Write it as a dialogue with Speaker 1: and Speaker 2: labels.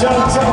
Speaker 1: Ciao, ciao.